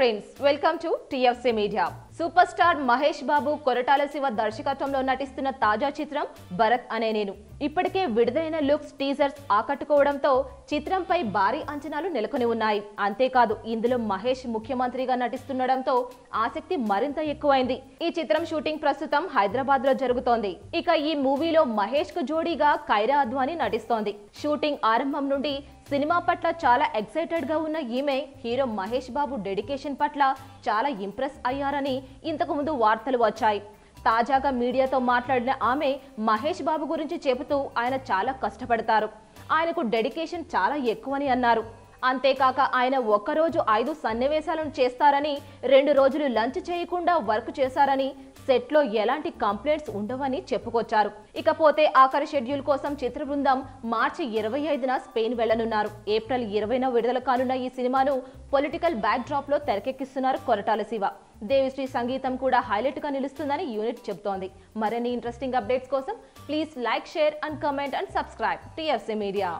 friends, welcome to TFC Media. Super star Mahesh Babu Koratala Siva దర్శకత్వంలో నటిస్తున్న తాజా చిత్రం భరత్ అనే నేను. ఇప్పటికే విడుదలైన లుక్స్ టీజర్స్ ఆకట్టుకోవడంతో చిత్రంపై భారీ అంచనాలు నెలకొని ఉన్నాయి. అంతేకాదు ఇందులో మహేష్ ముఖ్యమంత్రిగా నటిస్తుండడంతో ఆసక్తి మరింత ఎక్కువైంది. ఈ చిత్రం షూటింగ్ ప్రస్తుతం హైదరాబాద్లో జరుగుతోంది. ఇక ఈ మూవీలో మహేష్కు జోడీగా కైరా అద్వాని నటిస్తోంది. షూటింగ్ ఆరంభం నుండి సినిమా పట్ల చాలా ఎక్సైటెడ్గా ఉన్న ఈమె హీరో మహేష్ బాబు డెడికేషన్ పట్ల చాలా ఇంప్రెస్ అయ్యారని ఇంతకు ముందు వార్తలు వచ్చాయి. తాజాగా మీడియాతో మాట్లాడిన ఆమె మహేష్ బాబు గురించి చెబుతూ ఆయన చాలా కష్టపడతారు. ఆయనకు డెడికేషన్ చాలా ఎక్కువని అన్నారు. అంతేకాక ఆయన ఒక్కరోజు ఐదు సన్నివేశాలను చేస్తారని రెండు రోజులు లంచ్ చేయకుండా వర్క్ చేశారని సెట్లో ఎలాంటి కంప్లైంట్స్ ఉండవని చెప్పుకొచ్చారు. ఇకపోతే ఆఖరి షెడ్యూల్ కోసం చిత్ర బృందం మార్చి ఇరవై ఐదున స్పెయిన్ వెళ్ళనున్నారు ఏప్రిల్ ఇరవైన విడుదల కానున్న ఈ సినిమాను పొలిటికల్ బ్యాక్ డ్రాప్లో తెరకెక్కిస్తున్నారు కొరటాల శివ. దేవిశ్రీ సంగీతం కూడా హైలైట్గా నిలుస్తుందని యూనిట్ చెబుతోంది. మరిన్ని ఇంట్రెస్టింగ్ అప్డేట్స్ కోసం please like share and comment and subscribe TFC media.